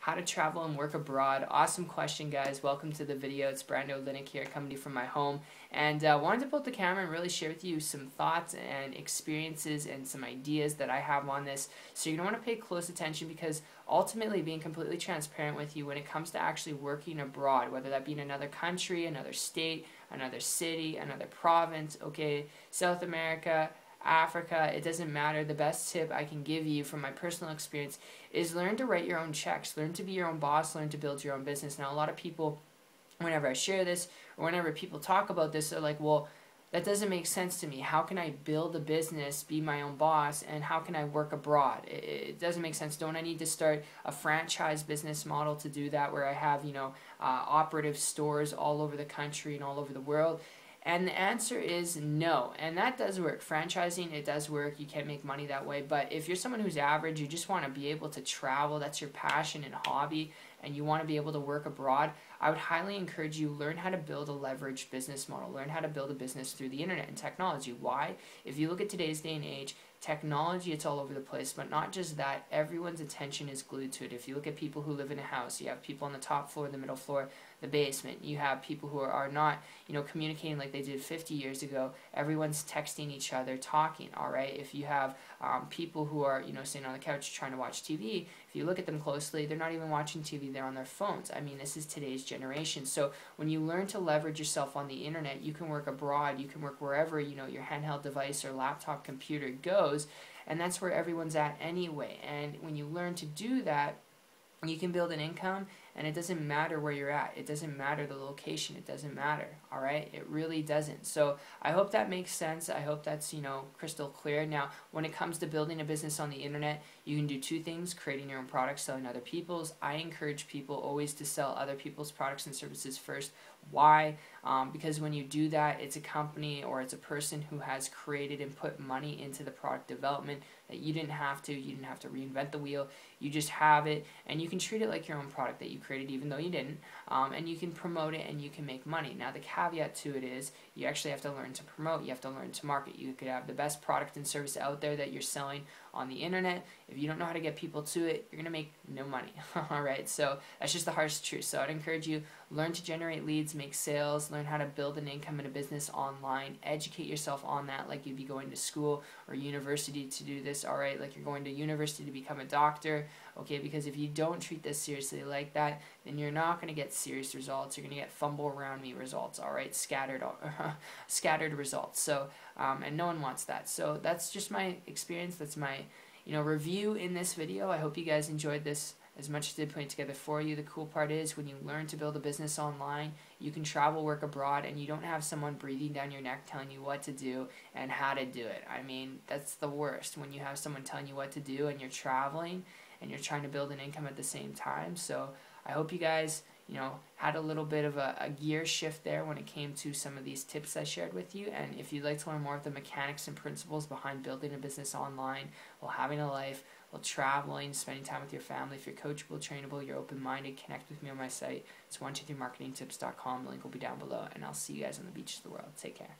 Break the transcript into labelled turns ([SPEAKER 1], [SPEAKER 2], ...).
[SPEAKER 1] how to travel and work abroad. Awesome question, guys. Welcome to the video. It's Brando Linick here, coming to you from my home. And uh, wanted to pull up the camera and really share with you some thoughts and experiences and some ideas that I have on this. So you're going to want to pay close attention because ultimately being completely transparent with you when it comes to actually working abroad, whether that be in another country, another state, another city, another province, okay, South America, Africa, it doesn't matter. The best tip I can give you from my personal experience is learn to write your own checks, learn to be your own boss, learn to build your own business. Now, a lot of people, whenever I share this or whenever people talk about this, they're like, well, that doesn't make sense to me. How can I build a business, be my own boss, and how can I work abroad? It, it doesn't make sense. Don't I need to start a franchise business model to do that where I have, you know, uh, operative stores all over the country and all over the world? And the answer is no. And that does work. Franchising, it does work. You can't make money that way. But if you're someone who's average, you just want to be able to travel, that's your passion and hobby, and you want to be able to work abroad, I would highly encourage you learn how to build a leveraged business model. Learn how to build a business through the internet and technology. Why? If you look at today's day and age, technology it's all over the place but not just that everyone's attention is glued to it if you look at people who live in a house you have people on the top floor the middle floor the basement. You have people who are, are not you know communicating like they did 50 years ago. Everyone's texting each other talking all right? If you have um, people who are you know sitting on the couch trying to watch tv if you look at them closely they're not even watching tv they're on their phones. I mean this is today's generation. So when you learn to leverage yourself on the internet you can work abroad. You can work wherever you know your handheld device or laptop computer goes goes, and that's where everyone's at anyway. And when you learn to do that, you can build an income and it doesn't matter where you're at. It doesn't matter the location. It doesn't matter all right? It really doesn't. So i hope that makes sense. I hope that's you know crystal clear. Now when it comes to building a business on the internet you can do two things creating your own products selling other people's. I encourage people always to sell other people's products and services first. Why? Um, because when you do that it's a company or it's a person who has created and put money into the product development that you didn't have to. You didn't have to reinvent the wheel. You just have it. And you can treat it like your own product that you created even though you didn't um, and you can promote it and you can make money. Now the caveat to it is you actually have to learn to promote you have to learn to market. You could have the best product and service out there that you're selling on the internet. If you don't know how to get people to it you're gonna make no money all right so that's just the harsh truth. So i'd encourage you learn to generate leads make sales learn how to build an income in a business online. Educate yourself on that like you'd be going to school or university to do this all right like you're going to university to become a doctor okay because if you don't treat this seriously like that then you're not going to get serious results. You're going to get fumble around me results all right? Scattered scattered results. So um, and no one wants that. So that's just my experience. That's my you know review in this video. I hope you guys enjoyed this as much as I did putting together for you. The cool part is when you learn to build a business online, you can travel, work abroad, and you don't have someone breathing down your neck telling you what to do and how to do it. I mean, that's the worst. When you have someone telling you what to do and you're traveling and you're trying to build an income at the same time. So I hope you guys, you know, had a little bit of a, a gear shift there when it came to some of these tips I shared with you. And if you'd like to learn more of the mechanics and principles behind building a business online while having a life, while traveling, spending time with your family, if you're coachable, trainable, you're open-minded, connect with me on my site. It's 123marketingtips.com. The link will be down below. And I'll see you guys on the beach of the world. Take care.